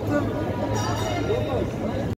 altın